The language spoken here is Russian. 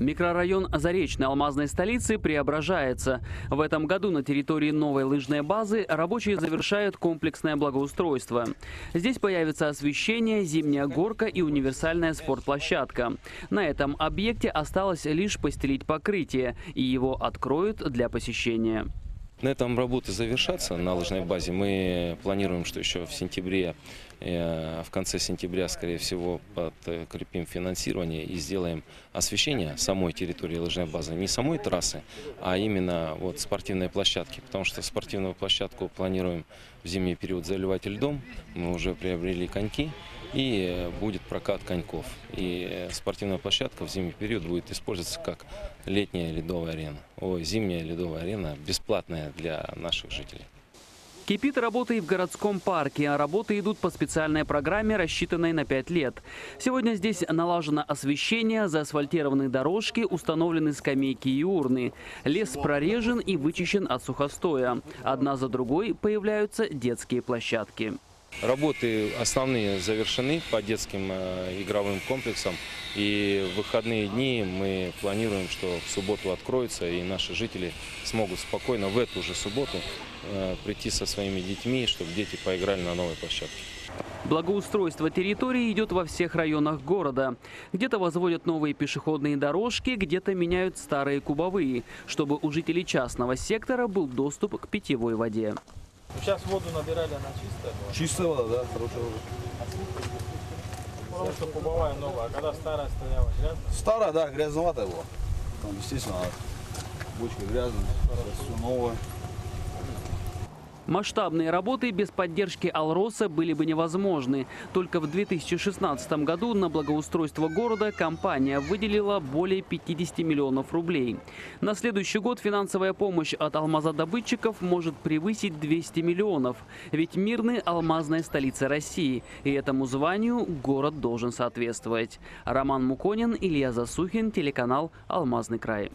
Микрорайон Заречной алмазной столицы преображается. В этом году на территории новой лыжной базы рабочие завершают комплексное благоустройство. Здесь появится освещение, зимняя горка и универсальная спортплощадка. На этом объекте осталось лишь постелить покрытие, и его откроют для посещения. На этом работы завершатся на лыжной базе. Мы планируем, что еще в сентябре, в конце сентября, скорее всего, подкрепим финансирование и сделаем освещение самой территории лыжной базы. Не самой трассы, а именно вот спортивной площадки. Потому что спортивную площадку планируем в зимний период заливать льдом. Мы уже приобрели коньки и будет прокат коньков. И спортивная площадка в зимний период будет использоваться как летняя ледовая арена. Ой, зимняя ледовая арена бесплатная для наших жителей. Кипит работа и в городском парке, а работы идут по специальной программе, рассчитанной на 5 лет. Сегодня здесь налажено освещение, заасфальтированы дорожки, установлены скамейки и урны. Лес прорежен и вычищен от сухостоя. Одна за другой появляются детские площадки. Работы основные завершены по детским э, игровым комплексам. И в выходные дни мы планируем, что в субботу откроется, и наши жители смогут спокойно в эту же субботу э, прийти со своими детьми, чтобы дети поиграли на новой площадке. Благоустройство территории идет во всех районах города. Где-то возводят новые пешеходные дорожки, где-то меняют старые кубовые, чтобы у жителей частного сектора был доступ к питьевой воде. Сейчас воду набирали, она чистая была. Чистая вода, да, хорошая вода. Потому что кубовая новая, а когда старая стояла, грязная. Старая, да, грязноватая была. Там, естественно, бочка грязная, все новое. Масштабные работы без поддержки Алроса были бы невозможны. Только в 2016 году на благоустройство города компания выделила более 50 миллионов рублей. На следующий год финансовая помощь от алмазодобытчиков может превысить 200 миллионов. Ведь Мирный – алмазная столица России. И этому званию город должен соответствовать. Роман Муконин, Илья Засухин, телеканал «Алмазный край».